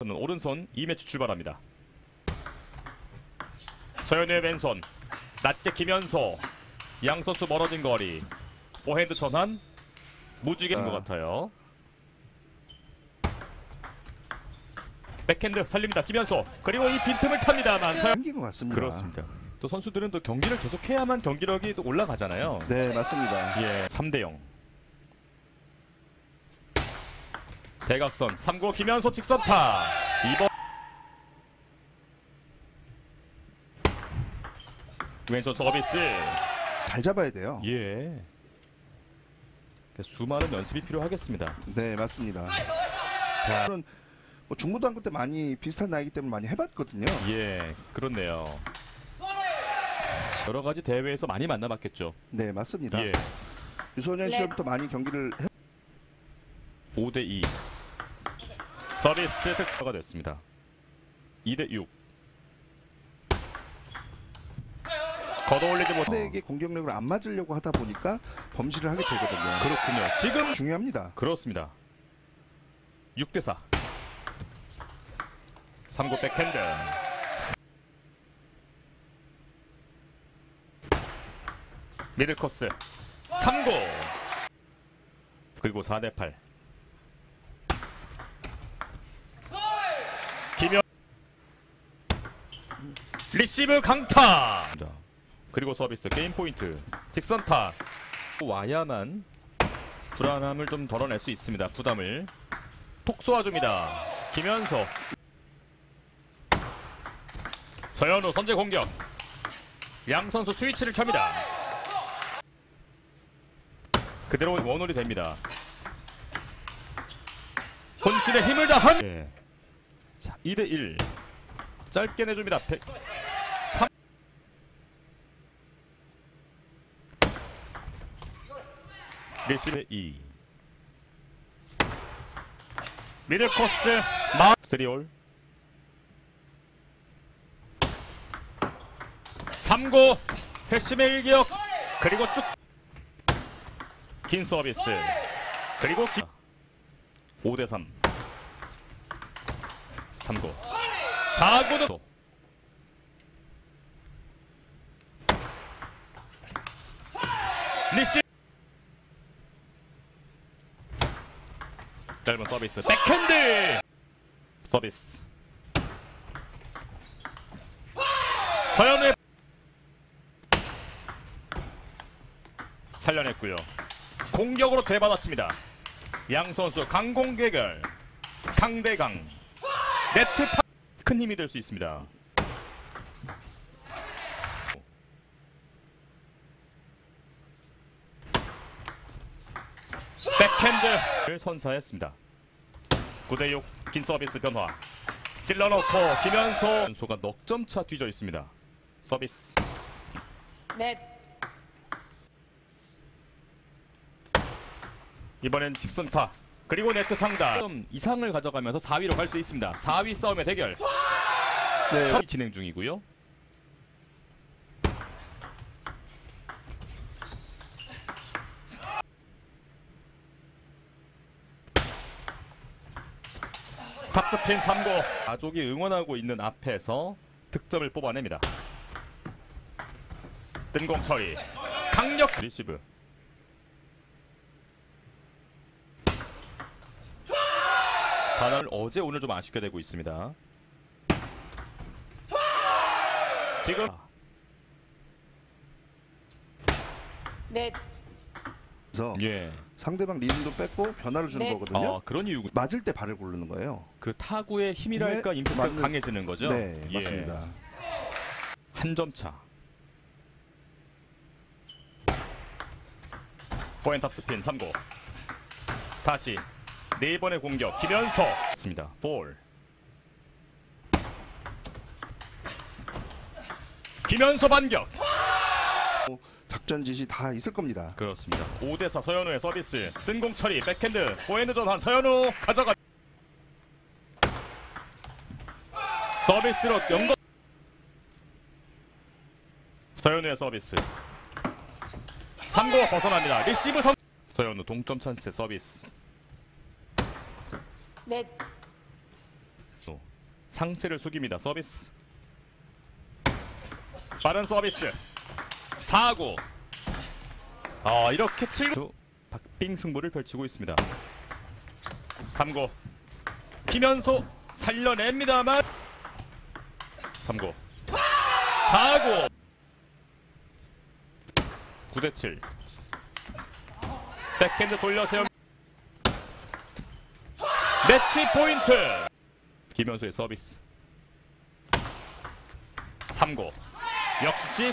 저는 오른손 2매치 출발합니다. 서현우의 왼손 낮게 기면서 양 선수 멀어진 거리 포핸드 전환 무지개인 것 아. 같아요. 백핸드 살립니다. 기면서 그리고 이 빈틈을 탑니다만 서현 생긴 것 같습니다. 그렇습니다. 또 선수들은 또 경기를 계속 해야만 경기력이 또 올라가잖아요. 네, 맞습니다. 예, 3대 0. 대각선 3구 김현소 직선타. 이번 왼손 서비스. 잘 잡아야 돼요. 예. 수많은 연습이 필요하겠습니다. 네, 맞습니다. 자, 저는 뭐 중고등학교 때 많이 비슷한 나이기 때문에 많이 해봤거든요. 예, 그렇네요. 여러 가지 대회에서 많이 만나봤겠죠. 네, 맞습니다. 예, 유소년 시절부터 많이 경기를 해... 5대 2. 서비스 득표가 됐습니다. 2대 6. 걷어올리지 못. 상대에게 공격력을 안 맞으려고 하다 보니까 범실을 하게 되거든요. 그렇군요. 지금 중요합니다. 그렇습니다. 6대 4. 3구 백핸드. 미들 코스. 3구. 그리고 4대 8. 김현 리시브 강타. 그리고 서비스 게임 포인트. 직선타. 와야만 불안함을 좀 덜어낼 수 있습니다. 부담을 톡 쏘아줍니다. 김현서 서현우 선제 공격 양 선수 스위치를 켭니다. 그대로 원홀이 됩니다. 혼신의 힘을 다한 예. 자 2대 1 짧게 내줍니다. 100... 리시브 2 미들 코스 마 3올. 3구 핵심의 일기역. 그리고 쭉. 긴 서비스. 그리고 기... 5대 3 3구. 4구도. 리시 짧은 서비스. 백핸드! 서비스. 서현우의 살려냈고요. 공격으로 되받아칩니다. 양 선수 강공개결. 강대강. 네트 파... 큰 힘이 될 수 있습니다 백핸드를 선사했습니다. 9대6 긴 서비스 변화. 찔러놓고 김현소. 현소가 넉 점 차 뒤져 있습니다. 서비스. 넷, 이번엔 직선타. 그리고 네트 상단. 점 이상을 가져가면서 4위로 갈 수 있습니다. 4위 싸움의 대결. 네, 첫 진행 중이고요 탑스핀 3고 가족이 응원하고 있는 앞에서 득점을 뽑아냅니다. 뜬공 처리. 강력. 리시브. 반환을 어제 오늘 좀 아쉽게 되고 있습니다. 지금 넷, 그래서 예. 상대방 리듬도 뺐고 변화를 주는 네. 거거든요. 아 그런 이유 맞을 때 발을 고르는 거예요. 그 타구의 힘이랄까 힘에 임팩트가 맞는- 강해지는 거죠. 네, 예. 맞습니다. 한 점 차. 포인탑 스핀 3고. 다시 네 번의 공격 김현서 있습니다. 볼. 김현서 반격. 작전 지시 다 있을 겁니다. 그렇습니다. 5대4 서현우의 서비스. 뜬공 처리 백핸드 포핸드 전환 서현우 가져가. 서비스로 연거. 서현우의 서비스. 3구 벗어납니다. 리시브 선. 서현우 동점 찬스 서비스. 넷, 어, 상체를 숙입니다. 서비스. 빠른 서비스. 사구. 아 이렇게 7구 박빙 승부를 펼치고 있습니다. 3구. 김현소 살려냅니다만 3구. 4구. 9대 7. 백핸드 돌려세요. 매치 포인트. 김현수의 서비스. 3구. 역시